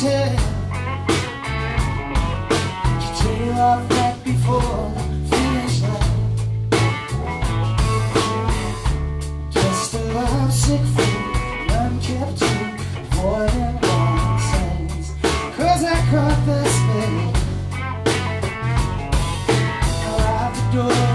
can. You trail off right before the finish line. Just a lovesick fool, unkept tune, avoiding warning signs. Cause I caught the spell. Out the door